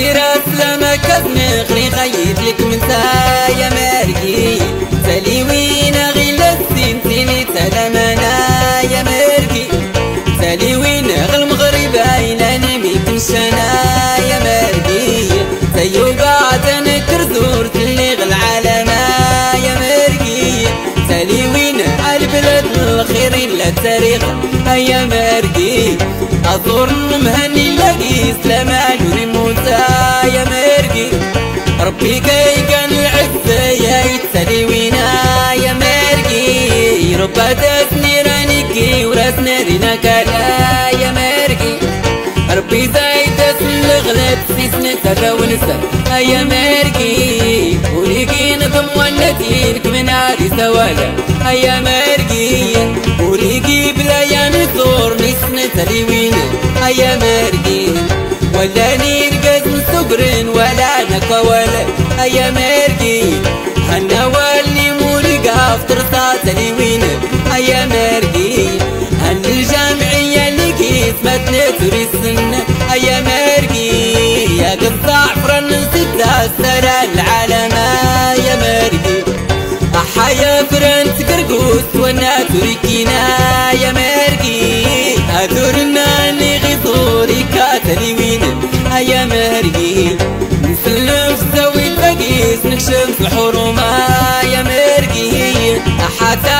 سيرة سلامة كذن خري خيط لك من يا مرقي تالي وين غيل السين تيني تلمنا يا مرقي تالي وين غل مغرب عيناني ميت مشانا يا مرقي تيو بعد نكر زورت اللي غل يا مرقي تالي وين عالبلاد الخير إلا التاريخ يا مرقي أزور مهني لاقي سلام تسني رانيكي وراسنا رينا كالا يا مرقي ربي زايد الغلب سيسنا ترى ونسى يا مرقي وليكي نظم ونتينك من عاري سوالا يا مرقي وليكي بلا يا نزور نسنا تليوين يا مرقي ولا نرقز من صبر ولا نكوى ولا يا مرقي حنا واللي مرقى في ترصات لوين يا مرقي هن الجامعية اللي كيسمتنا توري السنة يا مرقي يا قطع فرن ستة سنة العالم. يا مرقي أحيا فرن تقرقوس وأنا تركينا. يا مرقي أدورنا كاتلي وين يا مرقي نسلم سوي تقيس نكشف الحرمة يا مرقي حتى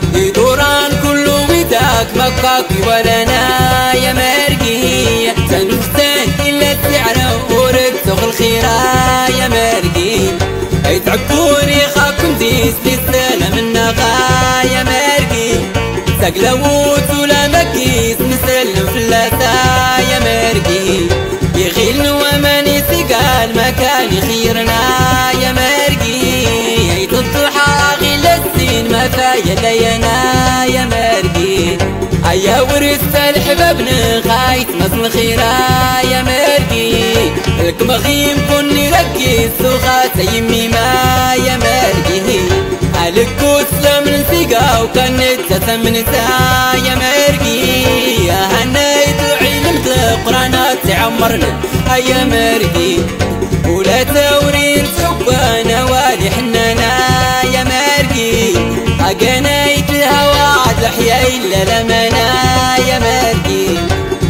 وداك مكاك ولنا يا مرقي تنفتن إلا ورد تغل خيرا يا مرقي يتعبوني خاكم ديس للسلام النغا يا مرقي سقلوت ولا مكيس مسلم فلاسا يا مرقي يغيل وماني سقال مكاني خيرنا يا مرقي عيد الضحى غيل السين ما فايا لينا هيا ورث الحباب نخايت مثل خيرا يا مرقي لك مغيم كوني ركز سوخات يمي ما يا مرقي عليك وسلم نسيقا وكانت تسمن يا مرقي يا هنيت وعلمت القرآن تعمرنا يا مرقي ولا تورين حبنا والي حنانا يا مرقي أقنيت الهوى الحياة إلا لمنا يا مرقي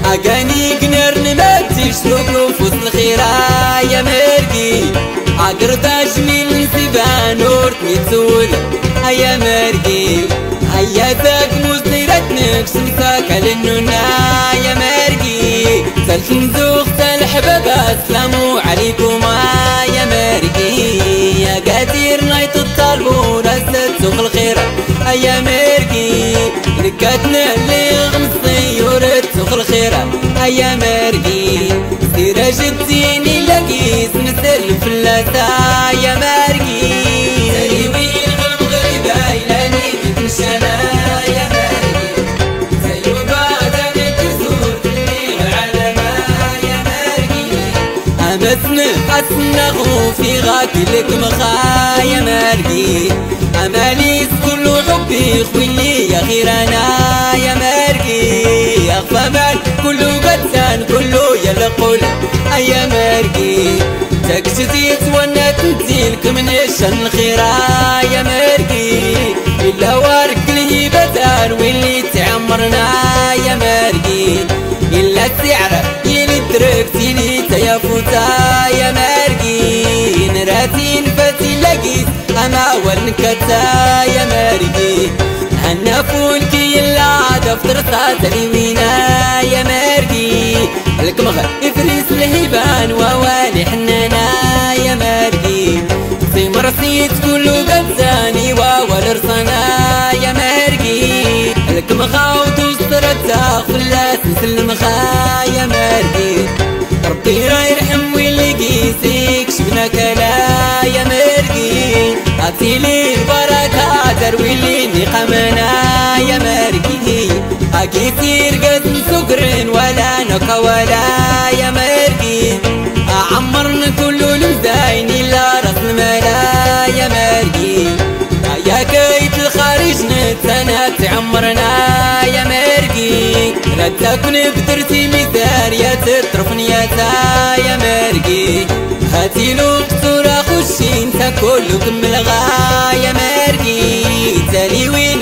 أقاني قنر نمتش نفوس الخيرا يا مرقي عقرت أجمل سبان نور ميتول يا مرقي هيا ذاك مزيرتنك سمساك للنونا يا مرقي سلسل زوخ الحباب اسلاموا عليكم يا مرقي يا قادر نايت الطلب ورست سوق الخير. يا مرقي ركاتنا اللي غمصي ورد سوق الخير يا مرقي سيرة جديني لقيس مثل فلاسة. يا مرقي سليوين غلب غريبة إلاني بتمشانا يا العلماء. يا مرقي أمتنا أسنا في غاكلك مخا. يا مرقي أماليس كل حبي خويلي يا مرقي مال كله قتان كله يلقول يا مرقي تكتزي توانا تنزيلك من الشن خيرا يا مرقي. إلا وارك الهيبتان واللي تعمرنا يا مرقي. إلا السعر يلي دركتي لي تيافوتا يا مرقي. نراتين فتي لقيت أما والنكتا يا مرقي. هنفون كي إلا دفتر ساتلي وينا يا مرقي. الكمغ إفريس الهيبان ووالي حنانا يا مرقي. في مرسيت كله قبزاني ووال رصنا يا مرقي. الكمغ وتوسترتا خلاس نسلم خا يا مرقي. ربي يرحم واللي قيسيك شفنا كلا يا مرقي عطيلي كثير قد سكرين ولا نقى ولا يا مرقين أعمرن كل الزاين لا راس لا يا مرقين يا كيت الخارج نتنا تعمرنا يا مرقين لا تكن بترتي مثال يا تطرفني يا تا يا مرقين هاتي لو خشين تاكل الغا يا مرقين تالي وين